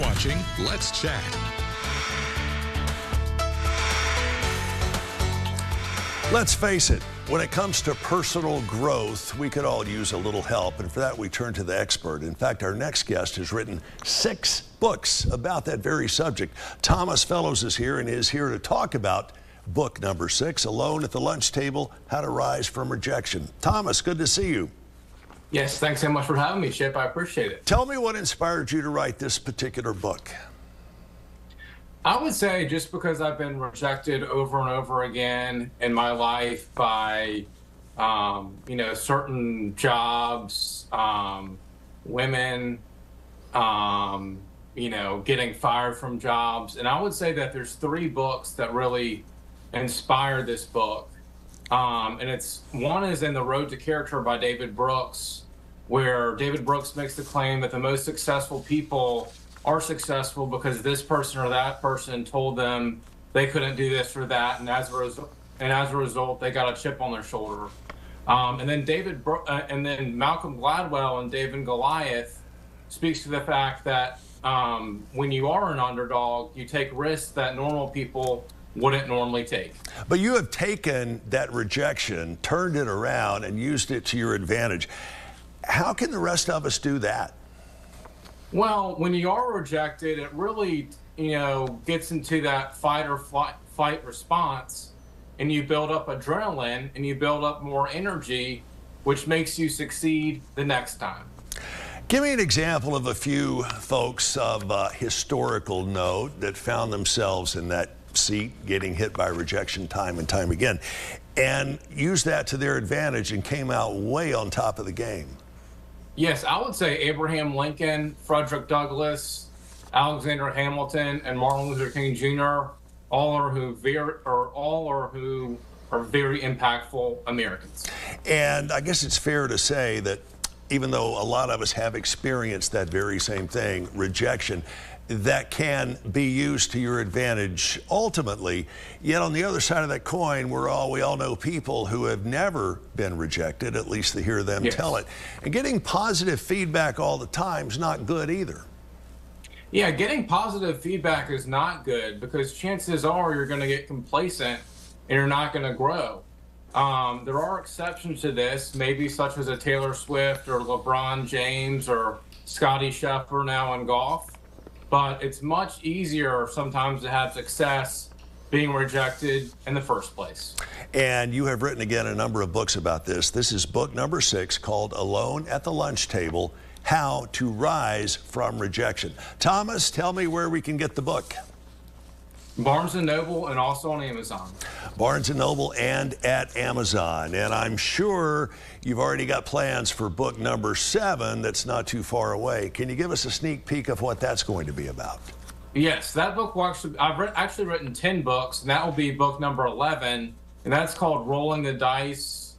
Watching Let's Chatt. Let's face it, when it comes to personal growth, we could all use a little help, and for that we turn to the expert. In fact, our next guest has written six books about that very subject. Thomas Fellows is here and is here to talk about book number six, Alone at the Lunch Table, How to Rise from Rejection. Thomas, good to see you. Yes, thanks so much for having me, Chip. I appreciate it. Tell me what inspired you to write this particular book. I would say just because I've been rejected over and over again in my life by, um, you know, certain jobs, um, women, um, you know, getting fired from jobs. And I would say that there's three books that really inspired this book. Um, and it's one is in The Road to Character by David Brooks, where David Brooks makes the claim that the most successful people are successful because this person or that person told them they couldn't do this or that, and as a result, and as a result, they got a chip on their shoulder. Um, and then David, Bro- uh, and then Malcolm Gladwell and David Goliath speaks to the fact that um, when you are an underdog, you take risks that normal people wouldn't normally take. But you have taken that rejection, turned it around, and used it to your advantage. How can the rest of us do that? Well, when you are rejected, it really, you know, gets into that fight or flight, fight response, and you build up adrenaline and you build up more energy, which makes you succeed the next time. Give me an example of a few folks of uh, historical note that found themselves in that seat getting hit by rejection time and time again and used that to their advantage and came out way on top of the game. Yes, I would say Abraham Lincoln, Frederick Douglass, Alexander Hamilton, and Martin Luther King Jr. all are who very or all are who are very impactful Americans. And I guess it's fair to say that even though a lot of us have experienced that very same thing, rejection, that can be used to your advantage ultimately. Yet on the other side of that coin, we're all we all know people who have never been rejected, at least to hear them yes. tell it. And getting positive feedback all the time is not good either. Yeah, getting positive feedback is not good because chances are you're going to get complacent and you're not going to grow. Um, there are exceptions to this, maybe such as a Taylor Swift or LeBron James or Scottie Scheffler now in golf but it's much easier sometimes to have success being rejected in the first place. And you have written again a number of books about this. This is book number six called Alone at the Lunch Table How to Rise from Rejection. Thomas, tell me where we can get the book. Barnes & Noble and also on Amazon. Barnes & Noble and at Amazon. And I'm sure you've already got plans for book number seven that's not too far away. Can you give us a sneak peek of what that's going to be about? Yes, that book will actually, I've re- actually written 10 books, and that will be book number 11. And that's called Rolling the Dice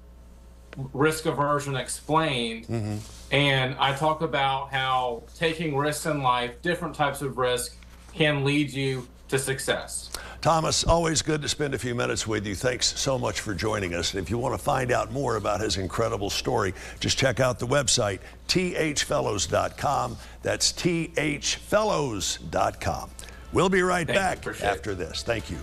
Risk Aversion Explained. Mm-hmm. And I talk about how taking risks in life, different types of risk, can lead you to success. Thomas, always good to spend a few minutes with you. Thanks so much for joining us. And if you want to find out more about his incredible story, just check out the website, thfellows.com. That's thfellows.com. We'll be right Thank back after this. Thank you.